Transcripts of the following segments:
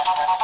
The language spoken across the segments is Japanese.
Oh,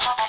Oh,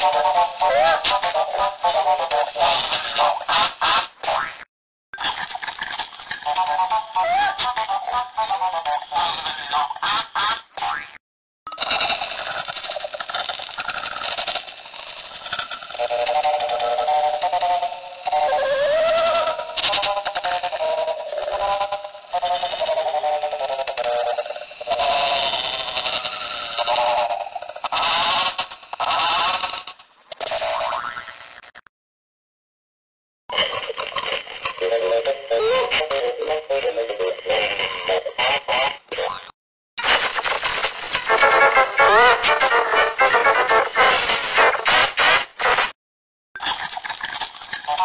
あ I'm